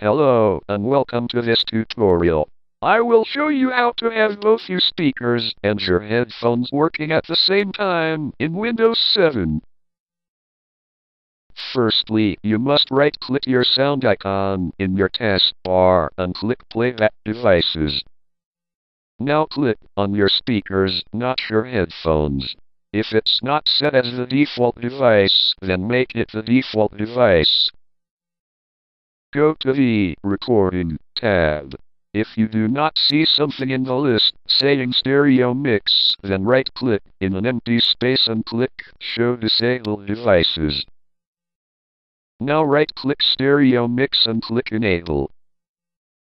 Hello, and welcome to this tutorial. I will show you how to have both your speakers and your headphones working at the same time in Windows 7. Firstly, you must right-click your sound icon in your taskbar and click Play Playback Devices. Now click on your speakers, not your headphones. If it's not set as the default device, then make it the default device. Go to the Recording tab. If you do not see something in the list saying stereo mix, then right-click in an empty space and click Show Disabled Devices. Now right-click Stereo Mix and click Enable.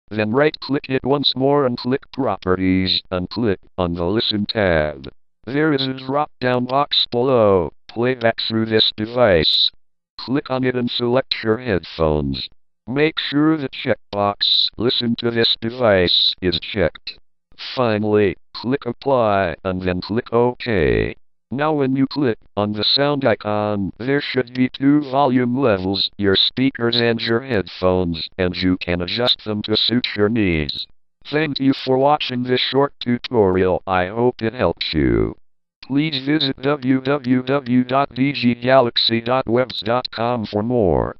Then right-click it once more and click Properties and click on the Listen tab. There is a drop-down box below, Playback through this device. Click on it and select your headphones. Make sure the checkbox Listen to this device is checked. Finally, click Apply and then click OK. Now when you click on the sound icon, there should be two volume levels, your speakers and your headphones, and you can adjust them to suit your needs. Thank you for watching this short tutorial. I hope it helps you. Please visit www.digigalaxy.webs.com for more.